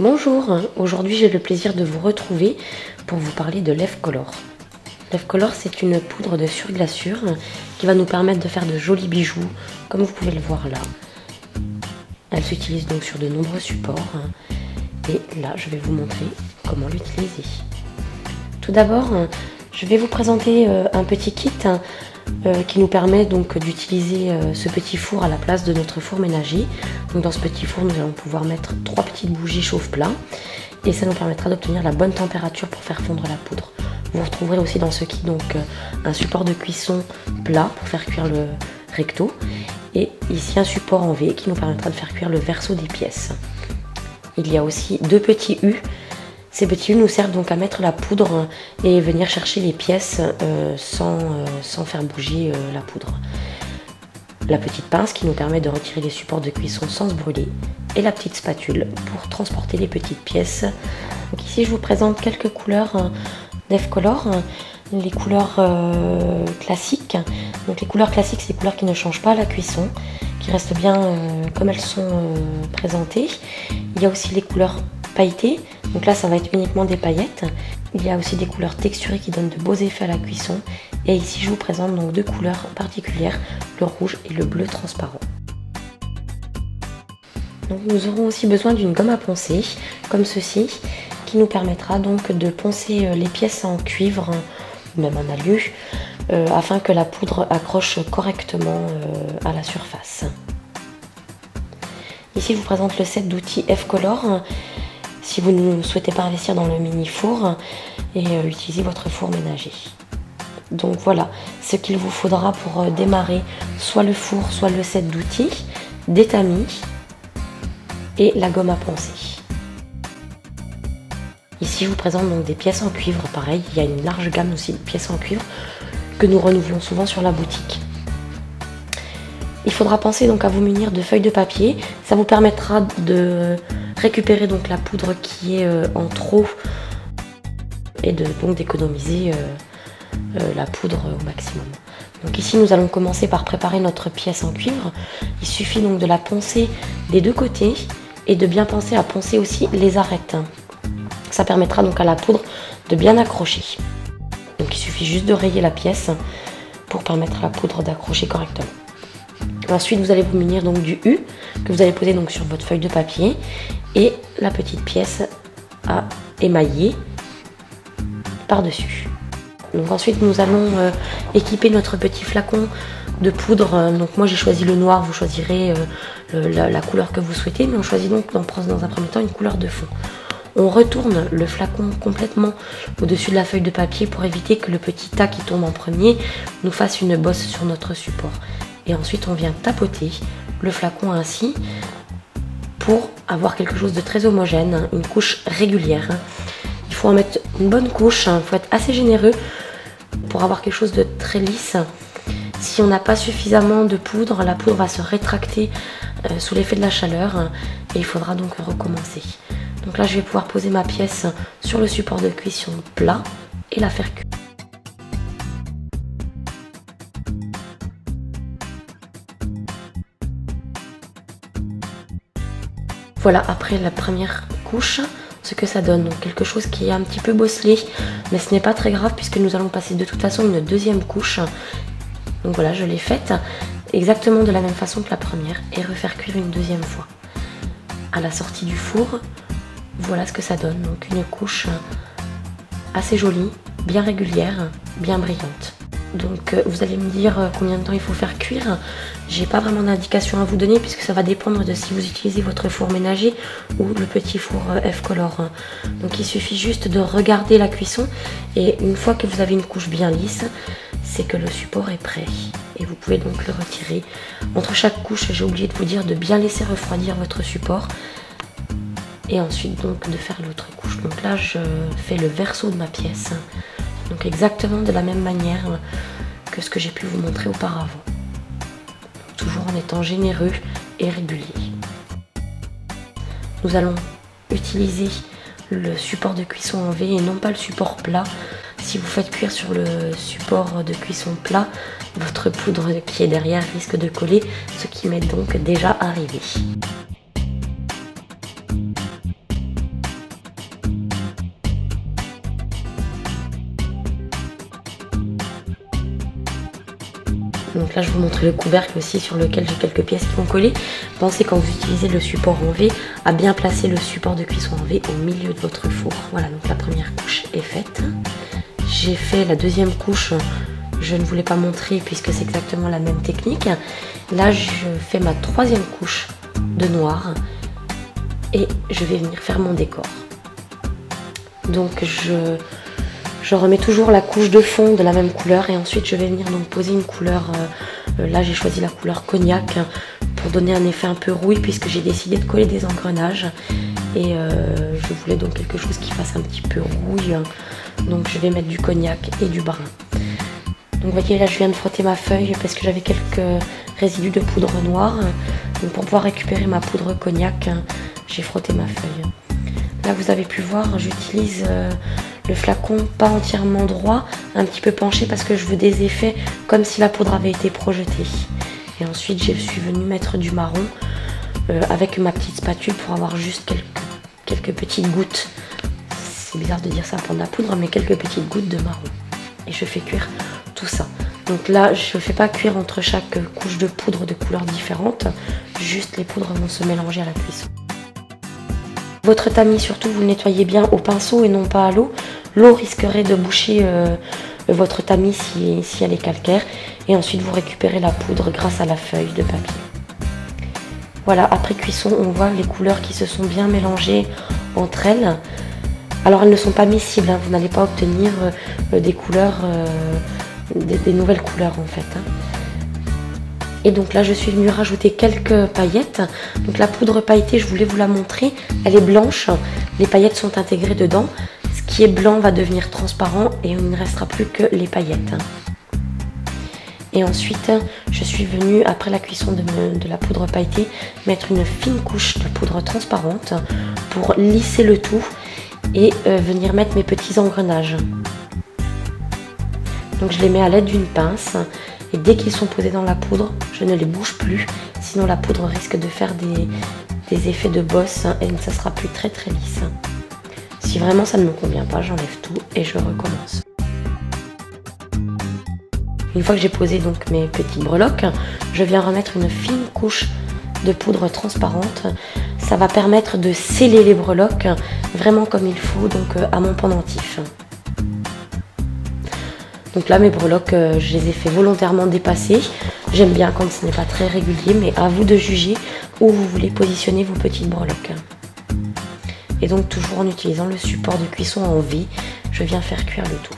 Bonjour, aujourd'hui j'ai le plaisir de vous retrouver pour vous parler de Lève Color. Lève Color c'est une poudre de surglaçure qui va nous permettre de faire de jolis bijoux comme vous pouvez le voir là. Elle s'utilise donc sur de nombreux supports et là je vais vous montrer comment l'utiliser. Tout d'abord je vais vous présenter euh, un petit kit euh, qui nous permet donc d'utiliser euh, ce petit four à la place de notre four ménager. Dans ce petit four, nous allons pouvoir mettre trois petites bougies chauffe-plat et ça nous permettra d'obtenir la bonne température pour faire fondre la poudre. Vous retrouverez aussi dans ce kit donc euh, un support de cuisson plat pour faire cuire le recto et ici un support en V qui nous permettra de faire cuire le verso des pièces. Il y a aussi deux petits U ces petits nous servent donc à mettre la poudre et venir chercher les pièces euh, sans, euh, sans, faire bouger euh, la poudre. La petite pince qui nous permet de retirer les supports de cuisson sans se brûler. Et la petite spatule pour transporter les petites pièces. Donc ici je vous présente quelques couleurs Color, les couleurs classiques. Donc les couleurs classiques, c'est les couleurs qui ne changent pas la cuisson, qui restent bien comme elles sont présentées. Il y a aussi les couleurs donc là, ça va être uniquement des paillettes. Il y a aussi des couleurs texturées qui donnent de beaux effets à la cuisson. Et ici, je vous présente donc deux couleurs particulières, le rouge et le bleu transparent. nous aurons aussi besoin d'une gomme à poncer, comme ceci, qui nous permettra donc de poncer euh, les pièces en cuivre, même en alu, euh, afin que la poudre accroche correctement euh, à la surface. Ici, je vous présente le set d'outils F-Color si vous ne souhaitez pas investir dans le mini four et euh, utiliser votre four ménager. Donc voilà ce qu'il vous faudra pour euh, démarrer soit le four, soit le set d'outils, des tamis et la gomme à poncer. Ici je vous présente donc des pièces en cuivre, pareil, il y a une large gamme aussi de pièces en cuivre que nous renouvelons souvent sur la boutique. Il faudra penser donc à vous munir de feuilles de papier, ça vous permettra de récupérer donc la poudre qui est euh, en trop et donc d'économiser euh, euh, la poudre au maximum. Donc ici nous allons commencer par préparer notre pièce en cuivre. Il suffit donc de la poncer des deux côtés et de bien penser à poncer aussi les arêtes. Ça permettra donc à la poudre de bien accrocher. Donc il suffit juste de rayer la pièce pour permettre à la poudre d'accrocher correctement. Ensuite, vous allez vous munir donc du U que vous allez poser donc sur votre feuille de papier et la petite pièce à émailler par-dessus. Donc ensuite, nous allons euh, équiper notre petit flacon de poudre. Donc moi, j'ai choisi le noir. Vous choisirez euh, la, couleur que vous souhaitez, mais on choisit donc dans un premier temps une couleur de fond. On retourne le flacon complètement au-dessus de la feuille de papier pour éviter que le petit tas qui tombe en premier nous fasse une bosse sur notre support et ensuite on vient tapoter le flacon ainsi pour avoir quelque chose de très homogène, une couche régulière. Il faut en mettre une bonne couche, il hein, faut être assez généreux pour avoir quelque chose de très lisse. Si on n'a pas suffisamment de poudre, la poudre va se rétracter euh, sous l'effet de la chaleur hein, et il faudra donc recommencer. Donc là je vais pouvoir poser ma pièce sur le support de cuisson plat et la faire cuire. Voilà, après la première couche, ce que ça donne. Donc quelque chose qui est un petit peu bosselé, mais ce n'est pas très grave puisque nous allons passer de toute façon une deuxième couche. Donc voilà, je l'ai faite exactement de la même façon que la première et refaire cuire une deuxième fois. À la sortie du four, voilà ce que ça donne. Donc une couche assez jolie, bien régulière, bien brillante. Donc euh, vous allez me dire euh, combien de temps il faut faire cuire. J'ai pas vraiment d'indication à vous donner puisque ça va dépendre de si vous utilisez votre four ménager ou le petit four euh, F-Color. Donc il suffit juste de regarder la cuisson et une fois que vous avez une couche bien lisse, c'est que le support est prêt. Et vous pouvez donc le retirer. Entre chaque couche, j'ai oublié de vous dire de bien laisser refroidir votre support et ensuite donc de faire l'autre couche. Donc là je fais le verso de ma pièce. Donc exactement de la même manière que ce que j'ai pu vous montrer auparavant. Toujours en étant généreux et régulier. Nous allons utiliser le support de cuisson en V et non pas le support plat. Si vous faites cuire sur le support de cuisson plat, votre poudre qui est derrière risque de coller, ce qui m'est donc déjà arrivé. Donc là, je vous montre le couvercle aussi sur lequel j'ai quelques pièces qui vont coller. Pensez quand vous utilisez le support en V à bien placer le support de cuisson en V au milieu de votre four. Voilà, donc la première couche est faite. J'ai fait la deuxième couche, je ne voulais pas montrer puisque c'est exactement la même technique. Là, je fais ma troisième couche de noir et je vais venir faire mon décor. Donc je, je remets toujours la couche de fond de la même couleur et ensuite je vais venir donc poser une couleur, euh, là j'ai choisi la couleur cognac pour donner un effet un peu rouille puisque j'ai décidé de coller des engrenages et euh, je voulais donc quelque chose qui fasse un petit peu rouille donc je vais mettre du cognac et du brun. Donc vous voyez là je viens de frotter ma feuille parce que j'avais quelques résidus de poudre noire. Donc pour pouvoir récupérer ma poudre cognac, j'ai frotté ma feuille. Là vous avez pu voir, j'utilise euh, le flacon pas entièrement droit, un petit peu penché parce que je veux des effets comme si la poudre avait été projetée. Et ensuite je suis venue mettre du marron euh, avec ma petite spatule pour avoir juste quelques, quelques petites gouttes. C'est bizarre de dire ça pour de la poudre, mais quelques petites gouttes de marron. Et je fais cuire tout ça. Donc là, je ne fais pas cuire entre chaque couche de poudre de couleurs différentes, juste les poudres vont se mélanger à la cuisson. Votre tamis, surtout, vous le nettoyez bien au pinceau et non pas à l'eau. L'eau risquerait de boucher euh, votre tamis si, elle est calcaire. Et ensuite, vous récupérez la poudre grâce à la feuille de papier. Voilà, après cuisson, on voit les couleurs qui se sont bien mélangées entre elles. Alors, elles ne sont pas miscibles, hein. vous n'allez pas obtenir euh, des couleurs... Euh, des, nouvelles couleurs en fait. Hein. Et donc là, je suis venue rajouter quelques paillettes. Donc la poudre pailletée, je voulais vous la montrer. Elle est blanche. Les paillettes sont intégrées dedans. Blanc va devenir transparent et il ne restera plus que les paillettes. Et ensuite, je suis venue, après la cuisson de, la poudre pailletée, mettre une fine couche de poudre transparente pour lisser le tout et euh, venir mettre mes petits engrenages. Donc je les mets à l'aide d'une pince et dès qu'ils sont posés dans la poudre, je ne les bouge plus, sinon la poudre risque de faire des, effets de bosse et ça sera plus très très lisse. Si vraiment ça ne me convient pas, j'enlève tout et je recommence. Une fois que j'ai posé donc mes petites breloques, je viens remettre une fine couche de poudre transparente. Ça va permettre de sceller les breloques vraiment comme il faut, donc euh, à mon pendentif. Donc là, mes breloques, euh, je les ai fait volontairement dépasser. J'aime bien quand ce n'est pas très régulier, mais à vous de juger où vous voulez positionner vos petites breloques. Et donc toujours en utilisant le support de cuisson en V, je viens faire cuire le tout.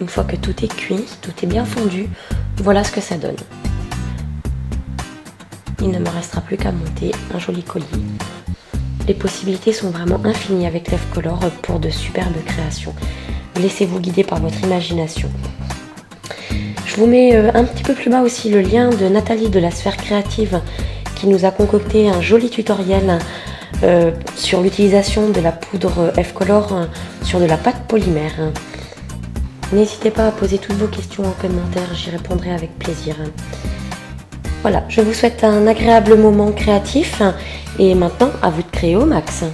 Une fois que tout est cuit, tout est bien fondu, voilà ce que ça donne. Il ne me restera plus qu'à monter un joli collier. Les possibilités sont vraiment infinies avec Color pour de superbes créations. Laissez-vous guider par votre imagination. Je vous mets euh, un petit peu plus bas aussi le lien de Nathalie de la sphère créative qui nous a concocté un joli tutoriel euh, sur l'utilisation de la poudre F-Color sur de la pâte polymère. N'hésitez pas à poser toutes vos questions en commentaire, j'y répondrai avec plaisir. Voilà, je vous souhaite un agréable moment créatif et maintenant à vous de créer au max.